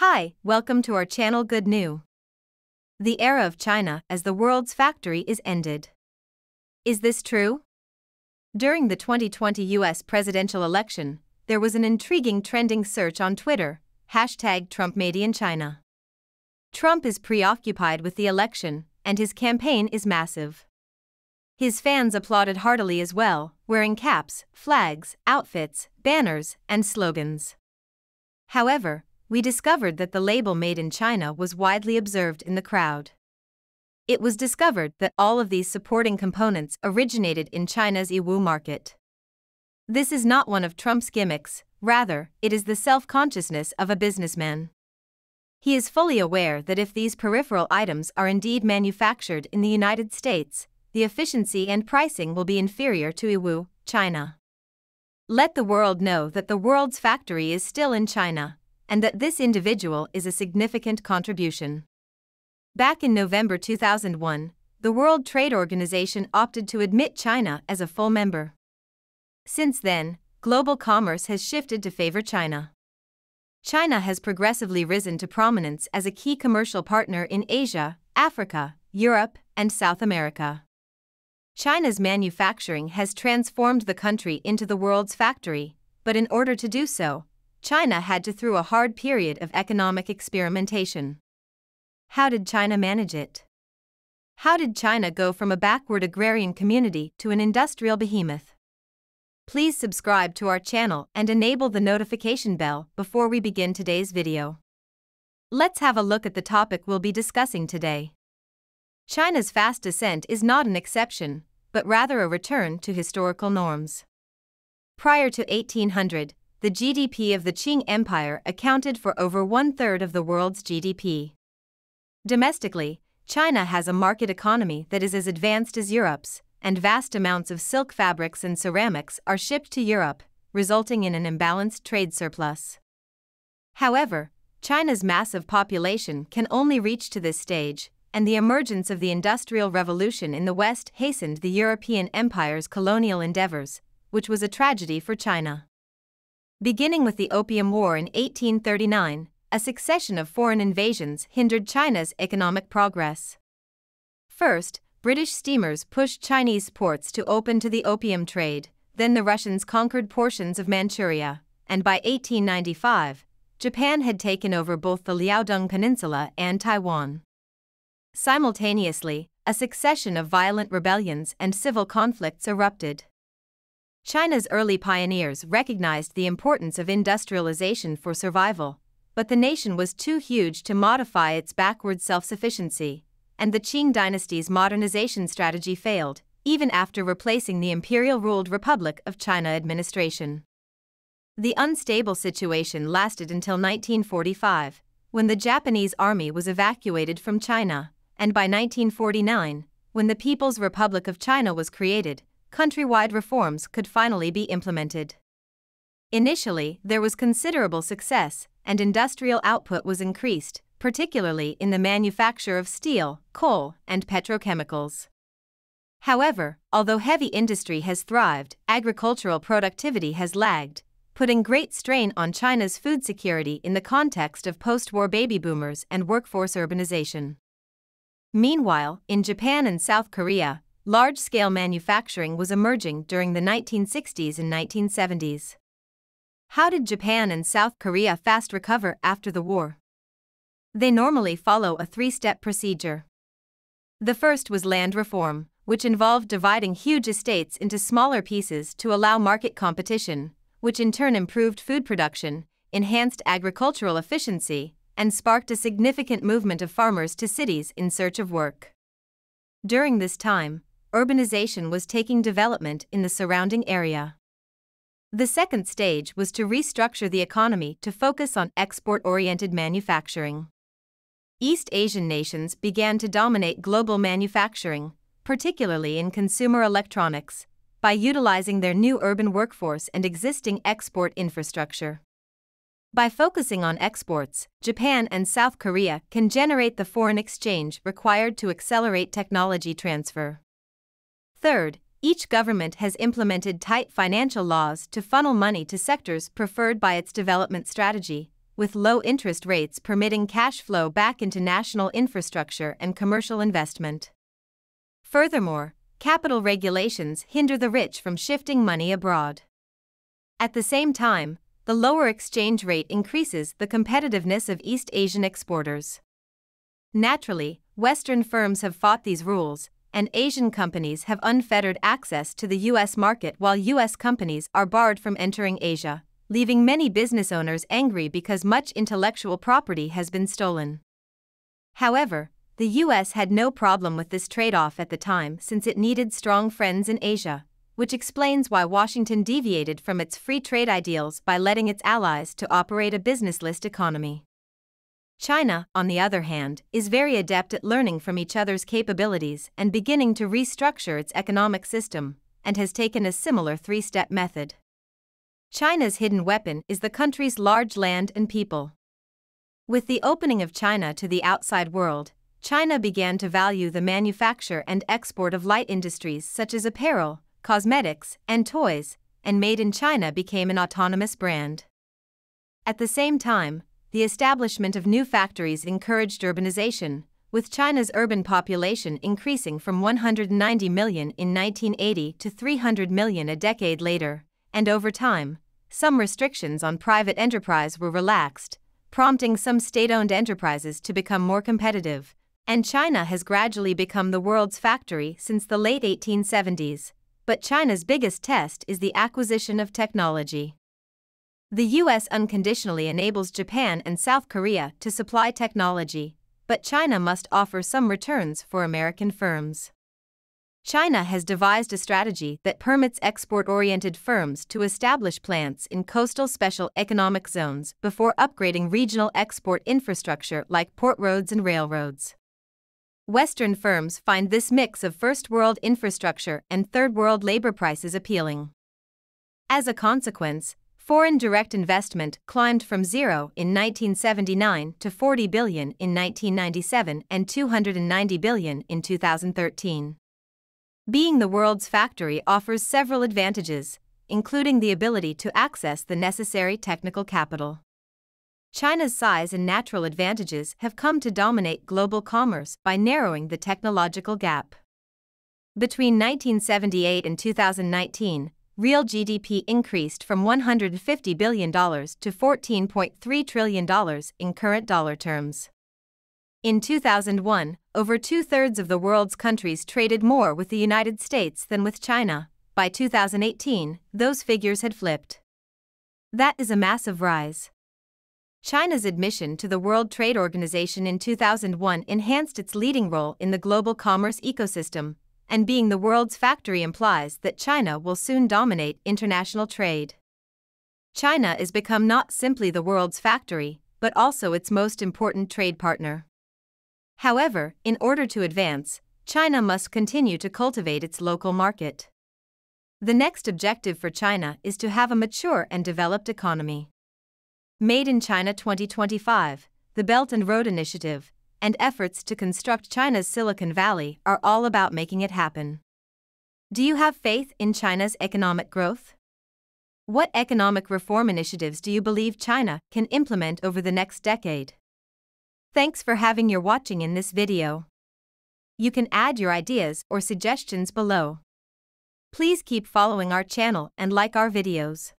Hi, welcome to our channel Good New. The era of China as the world's factory is ended. Is this true? During the 2020 US presidential election, there was an intriguing trending search on Twitter, hashtag Trump Made in China. Trump is preoccupied with the election, and his campaign is massive. His fans applauded heartily as well, wearing caps, flags, outfits, banners, and slogans. However, we discovered that the label Made in China was widely observed in the crowd. It was discovered that all of these supporting components originated in China's Yiwu market. This is not one of Trump's gimmicks, rather, it is the self consciousness of a businessman. He is fully aware that if these peripheral items are indeed manufactured in the United States, the efficiency and pricing will be inferior to Yiwu, China. Let the world know that the world's factory is still in China, and that this individual is a significant contribution. Back in November 2001, the World Trade Organization opted to admit China as a full member. Since then, global commerce has shifted to favor China. China has progressively risen to prominence as a key commercial partner in Asia, Africa, Europe, and South America. China's manufacturing has transformed the country into the world's factory, but in order to do so, China had to through a hard period of economic experimentation. How did China manage it? How did China go from a backward agrarian community to an industrial behemoth? Please subscribe to our channel and enable the notification bell before we begin today's video. Let's have a look at the topic we'll be discussing today. China's fast ascent is not an exception, but rather a return to historical norms. Prior to 1800, the GDP of the Qing Empire accounted for over one third of the world's GDP. Domestically, China has a market economy that is as advanced as Europe's, and vast amounts of silk fabrics and ceramics are shipped to Europe, resulting in an imbalanced trade surplus. However, China's massive population can only reach to this stage and the emergence of the Industrial Revolution in the West hastened the European Empire's colonial endeavors, which was a tragedy for China. Beginning with the Opium War in 1839, a succession of foreign invasions hindered China's economic progress. First, British steamers pushed Chinese ports to open to the opium trade, then the Russians conquered portions of Manchuria, and by 1895, Japan had taken over both the Liaodong Peninsula and Taiwan. Simultaneously, a succession of violent rebellions and civil conflicts erupted. China's early pioneers recognized the importance of industrialization for survival, but the nation was too huge to modify its backward self sufficiency, and the Qing dynasty's modernization strategy failed, even after replacing the imperial ruled Republic of China administration. The unstable situation lasted until 1945, when the Japanese army was evacuated from China and by 1949, when the People's Republic of China was created, countrywide reforms could finally be implemented. Initially, there was considerable success, and industrial output was increased, particularly in the manufacture of steel, coal, and petrochemicals. However, although heavy industry has thrived, agricultural productivity has lagged, putting great strain on China's food security in the context of post war baby boomers and workforce urbanization. Meanwhile, in Japan and South Korea, large scale manufacturing was emerging during the 1960s and 1970s. How did Japan and South Korea fast recover after the war? They normally follow a three step procedure. The first was land reform, which involved dividing huge estates into smaller pieces to allow market competition, which in turn improved food production, enhanced agricultural efficiency, and sparked a significant movement of farmers to cities in search of work. During this time, urbanization was taking development in the surrounding area. The second stage was to restructure the economy to focus on export oriented manufacturing. East Asian nations began to dominate global manufacturing, particularly in consumer electronics, by utilizing their new urban workforce and existing export infrastructure. By focusing on exports, Japan and South Korea can generate the foreign exchange required to accelerate technology transfer. Third, each government has implemented tight financial laws to funnel money to sectors preferred by its development strategy, with low interest rates permitting cash flow back into national infrastructure and commercial investment. Furthermore, capital regulations hinder the rich from shifting money abroad. At the same time, the lower exchange rate increases the competitiveness of East Asian exporters. Naturally, Western firms have fought these rules, and Asian companies have unfettered access to the US market while US companies are barred from entering Asia, leaving many business owners angry because much intellectual property has been stolen. However, the US had no problem with this trade off at the time since it needed strong friends in Asia, which explains why Washington deviated from its free trade ideals by letting its allies to operate a business-list economy. China, on the other hand, is very adept at learning from each other's capabilities and beginning to restructure its economic system, and has taken a similar three step method. China's hidden weapon is the country's large land and people. With the opening of China to the outside world, China began to value the manufacture and export of light industries such as apparel, cosmetics, and toys, and Made in China became an autonomous brand. At the same time, the establishment of new factories encouraged urbanization, with China's urban population increasing from 190 million in 1980 to 300 million a decade later, and over time, some restrictions on private enterprise were relaxed, prompting some state owned enterprises to become more competitive, and China has gradually become the world's factory since the late 1870s. But China's biggest test is the acquisition of technology. The US unconditionally enables Japan and South Korea to supply technology, but China must offer some returns for American firms. China has devised a strategy that permits export oriented firms to establish plants in coastal special economic zones before upgrading regional export infrastructure like port roads and railroads. Western firms find this mix of first world infrastructure and third world labor prices appealing. As a consequence, Foreign direct investment climbed from zero in 1979 to 40 billion in 1997 and 290 billion in 2013. Being the world's factory offers several advantages, including the ability to access the necessary technical capital. China's size and natural advantages have come to dominate global commerce by narrowing the technological gap. Between 1978 and 2019, real GDP increased from $150 billion to $14.3 trillion in current dollar terms. In 2001, over two thirds of the world's countries traded more with the United States than with China. By 2018, those figures had flipped. That is a massive rise. China's admission to the World Trade Organization in 2001 enhanced its leading role in the global commerce ecosystem, and being the world's factory implies that China will soon dominate international trade. China is become not simply the world's factory, but also its most important trade partner. However, in order to advance, China must continue to cultivate its local market. The next objective for China is to have a mature and developed economy. Made in China 2025, the Belt and Road Initiative, and efforts to construct China's Silicon Valley are all about making it happen. Do you have faith in China's economic growth? What economic reform initiatives do you believe China can implement over the next decade? Thanks for having your watching in this video. You can add your ideas or suggestions below. Please keep following our channel and like our videos.